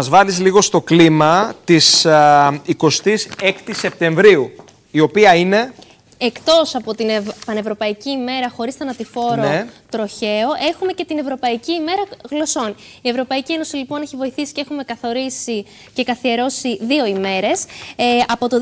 Μας βάλεις λίγο στο κλίμα της 26 Σεπτεμβρίου, η οποία είναι εκτός από την Πανευρωπαϊκή ημέρα χωρίς θανατηφόρο ναι. τροχαίο, έχουμε και την Ευρωπαϊκή ημέρα γλωσσών. Η Ευρωπαϊκή Ένωση λοιπόν έχει βοηθήσει και έχουμε καθορίσει και καθιερώσει δύο ημέρες. Ε, από το 2001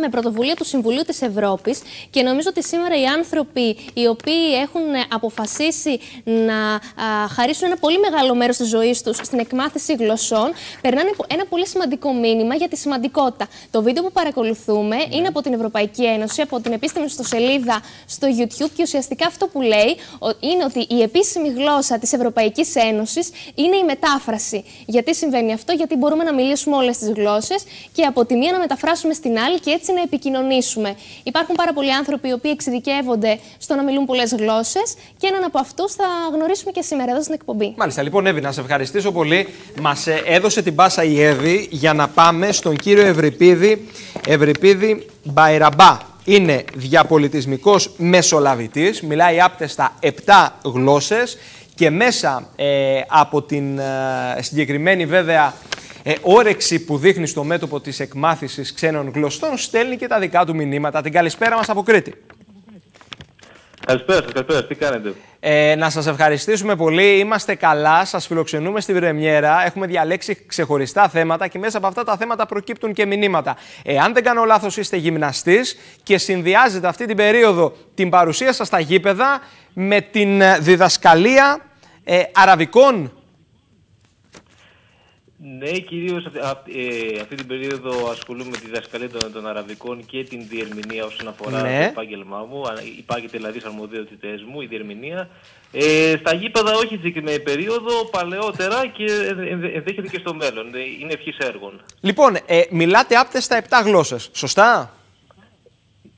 με πρωτοβουλία του Συμβουλίου της Ευρώπης και νομίζω ότι σήμερα οι άνθρωποι οι οποίοι έχουν αποφασίσει να α, χαρίσουν ένα πολύ μεγάλο μέρος της ζωής τους στην εκμάθηση γλωσσών περνάνε ένα πολύ σημαντικό μήνυμα για τη σημαντικότητα. Το βίντεο που παρακολουθούμε ναι. είναι από την Ευρωπαϊκή Ένωση από την επίσημη ιστοσελίδα στο YouTube και ουσιαστικά αυτό που λέει είναι ότι η επίσημη γλώσσα της Ευρωπαϊκής Ένωσης είναι η μετάφραση. Γιατί συμβαίνει αυτό, γιατί μπορούμε να μιλήσουμε όλες τις γλώσσες και από τη μία να μεταφράσουμε στην άλλη και έτσι να επικοινωνήσουμε. Υπάρχουν πάρα πολλοί άνθρωποι οι οποίοι εξειδικεύονται στο να μιλούν πολλές γλώσσες και έναν από αυτούς θα γνωρίσουμε και σήμερα εδώ στην εκπομπή. Μάλιστα, λοιπόν, Εύη, να σε ευχαριστήσω πολύ. Μας ε, έδωσε την πάσα η Εύη για να πάμε στον κύριο Ευρυπίδη, Ευρυπίδη Μπαϊραμπά είναι διαπολιτισμικός μεσολαβητής, μιλάει άπτεστα 7 γλώσσες και μέσα ε, από την ε, συγκεκριμένη βέβαια ε, όρεξη που δείχνει στο μέτωπο της εκμάθησης ξένων γλωστών στέλνει και τα δικά του μηνύματα. Την καλησπέρα μας από Κρήτη. Καλησπέρα σας, καλησπέρα. Τι κάνετε; Ε, να σας ευχαριστήσουμε πολύ. Είμαστε καλά. Σας φιλοξενούμε στην Πρεμιέρα. Έχουμε διαλέξει ξεχωριστά θέματα και μέσα από αυτά τα θέματα προκύπτουν και μηνύματα. Ε, αν δεν κάνω λάθος είστε γυμναστής και συνδυάζετε αυτή την περίοδο την παρουσία σας στα γήπεδα με την διδασκαλία ε, αραβικών ναι, κυρίως ε, αυτή την περίοδο ασχολούμαι με τη διδασκαλία των, των Αραβικών και την διερμηνία όσον αφορά ναι. το επάγγελμά μου. Υπάρχει δηλαδή στις αρμοδιότητές μου η διερμηνία. Ε, στα γήπεδα όχι στην συγκεκριμένη περίοδο, παλαιότερα και ενδέχεται και στο μέλλον. Ε, είναι ευχής έργων. Λοιπόν, ε, μιλάτε άπτεστα 7 γλώσσες, σωστά;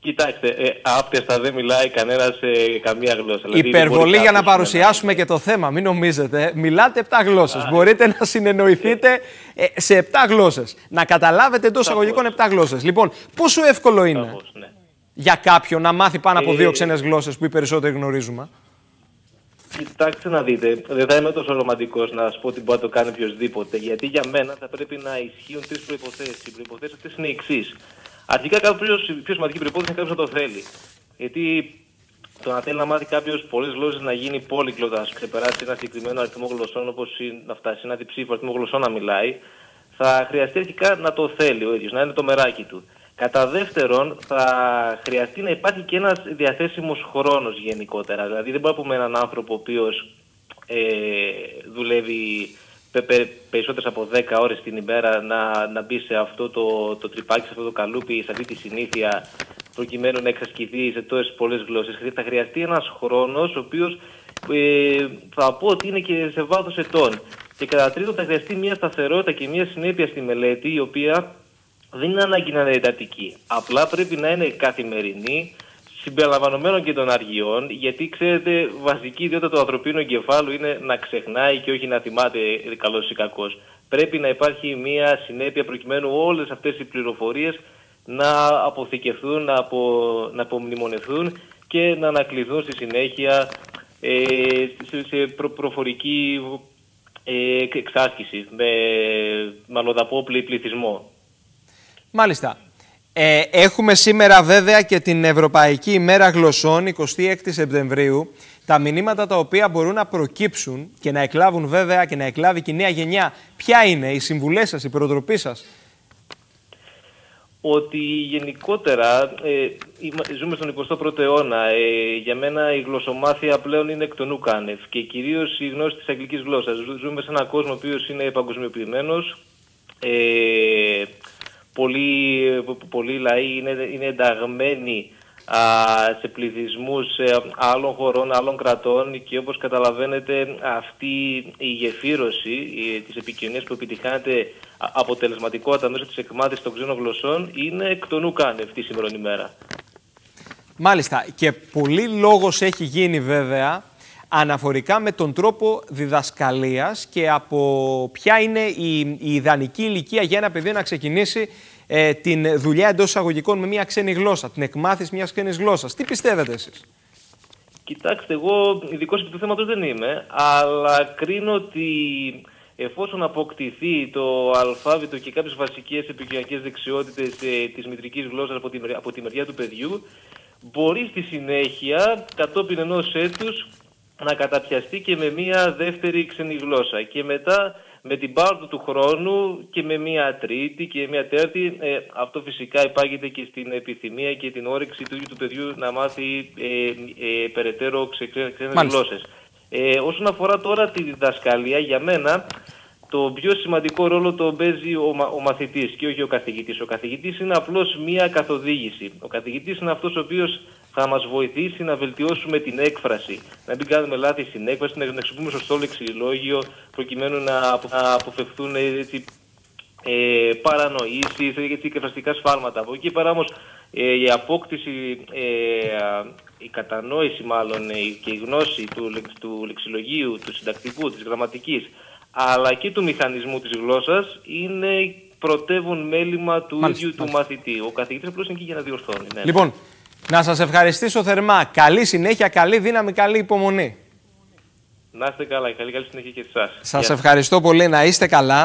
Κοιτάξτε, ε, άπτεστα δεν μιλάει κανένας σε καμία γλώσσα. Δηλαδή, Υπερβολή για να παρουσιάσουμε και το θέμα, μην νομίζετε. Μιλάτε 7 γλώσσες. Μπορείτε να συνεννοηθείτε ε, σε 7 γλώσσες. Να καταλάβετε εντός αγωγικών 7 γλώσσες. Λοιπόν, πόσο εύκολο είναι ναι. για κάποιον να μάθει πάνω από δύο ε, ξένες γλώσσες που οι περισσότεροι γνωρίζουμε; Κοιτάξτε να δείτε, δεν θα είμαι τόσο ρομαντικός να σας πω ότι μπορεί να το κάνει οποιοδήποτε. Γιατί για μένα θα πρέπει να ισχύουν τρεις προποθέσει. Οι προποθέσει αυτές είναι οι εξής. Αρχικά, κάποιος, η πιο σημαντική προπόθεση είναι κάποιος να το θέλει. Γιατί το να θέλει να μάθει κάποιος πολλές γλώσσες να γίνει πολύκλωτα, να ξεπεράσει ένα συγκεκριμένο αριθμό γλωσσών, όπως να φτάσει ένα διψήφιο αριθμό γλωσσών να μιλάει, θα χρειαστεί αρχικά να το θέλει ο ίδιος, να είναι το μεράκι του. Κατά δεύτερον, θα χρειαστεί να υπάρχει και ένας διαθέσιμος χρόνος γενικότερα. Δηλαδή, δεν μπορεί να πούμε έναν άνθρωπο ο οποίος ε, δουλεύει περισσότερες από 10 ώρες την ημέρα να, να μπει σε αυτό το, το τρυπάκι, σε αυτό το καλούπι, σε αυτή τη συνήθεια, προκειμένου να εξασκηθεί σε τόσες πολλές γλώσσες. Θα χρειαστεί ένας χρόνος, ο οποίος ε, θα πω ότι είναι και σε βάθος ετών. Και κατά τρίτον, θα χρειαστεί μια σταθερότητα και μια συνέπεια στη μελέτη, η οποία δεν είναι ανάγκη να είναι εντατική. Απλά πρέπει να είναι καθημερινή, συμπεριλαμβανομένων και των αργιών, γιατί ξέρετε, βασική ιδιότητα του ανθρωπίνου εγκεφάλου είναι να ξεχνάει και όχι να θυμάται καλός ή κακός. Πρέπει να υπάρχει μια συνέπεια προκειμένου όλες αυτές οι πληροφορίες να αποθηκευθούν, να, απο, να απομνημονευθούν και να ανακληθούν στη συνέχεια ε, σε, προ, προφορική ε, εξάσκηση με μαλλοδαπό πληθυσμό. Μάλιστα. Ε, έχουμε σήμερα βέβαια και την Ευρωπαϊκή ημέρα γλωσσών, 26 Σεπτεμβρίου. Τα μηνύματα τα οποία μπορούν να προκύψουν και να εκλάβουν βέβαια και να εκλάβει και η νέα γενιά. Ποια είναι οι συμβουλές σας, η προτροπή σας; Ότι γενικότερα ε, ζούμε στον 21ο αιώνα. Ε, για μένα η γλωσσομάθεια πλέον είναι εκ των ουκάνευ και κυρίως η γνώση της αγγλικής γλώσσας. Ζούμε σε έναν κόσμο ο οποίος είναι παγκοσμιοποιημένος. Ε, πολλοί, πολλοί λαοί είναι, είναι ενταγμένοι α, σε πληθυσμούς άλλων χωρών, άλλων κρατών και όπως καταλαβαίνετε αυτή η γεφύρωση η, της επικοινωνίας που επιτυχάνεται αποτελεσματικότητα μέσω της εκμάθησης των ξένων γλωσσών είναι εκ των ουκάνευ τη σήμερα ημέρα. Μάλιστα και πολύ λόγος έχει γίνει βέβαια αναφορικά με τον τρόπο διδασκαλίας και από ποια είναι η, η ιδανική ηλικία για ένα παιδί να ξεκινήσει ε, την δουλειά εντός εισαγωγικών με μια ξένη γλώσσα, την εκμάθηση μιας ξένης γλώσσας. Τι πιστεύετε εσείς; Κοιτάξτε, εγώ ειδικός επί του θέματος δεν είμαι, αλλά κρίνω ότι εφόσον αποκτηθεί το αλφάβητο και κάποιες βασικές επικοινωνικές δεξιότητες ε, της μητρικής γλώσσας από τη, από τη μεριά του παιδιού, μπορεί στη συνέχεια, κατόπιν ενός έτους, να καταπιαστεί και με μία δεύτερη ξένη γλώσσα. Και μετά με την πάροδο του χρόνου και με μία τρίτη και μία τέταρτη, ε, αυτό φυσικά υπάγεται και στην επιθυμία και την όρεξη του ίδιου του παιδιού να μάθει ε, ε, περαιτέρω ξένες γλώσσες. Ε, όσον αφορά τώρα τη διδασκαλία, για μένα το πιο σημαντικό ρόλο το παίζει ο, μα, ο μαθητής και όχι ο καθηγητής. Ο καθηγητής είναι απλώς μία καθοδήγηση. Ο καθηγητής είναι αυτός ο οποίος θα μας βοηθήσει να βελτιώσουμε την έκφραση. Να μην κάνουμε λάθη στην έκφραση, να χρησιμοποιούμε σωστό λεξιλόγιο προκειμένου να, αποφευθούν έτσι, ε, παρανοήσεις, έτσι, εκφραστικά σφάλματα. Από εκεί πέρα όμως ε, η απόκτηση, ε, η κατανόηση μάλλον ε, και η γνώση του, του λεξιλογίου, του συντακτικού, της γραμματικής, αλλά και του μηχανισμού της γλώσσας είναι πρωτεύον μέλημα του ίδιου του μαθητή. Ο καθηγητής απλώς είναι εκεί για να διορθώνει. Ναι. Λοιπόν, να σας ευχαριστήσω θερμά. Καλή συνέχεια, καλή δύναμη, καλή υπομονή. Να είστε καλά. Καλή, καλή συνέχεια και σε εσάς. Σας ευχαριστώ πολύ. Να είστε καλά.